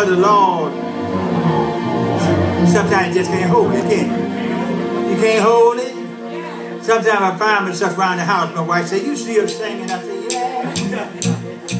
love the Lord, sometimes you just can't hold it, can you? You can't hold it. Sometimes I find myself around the house, my wife say, you still singing? I say, yeah.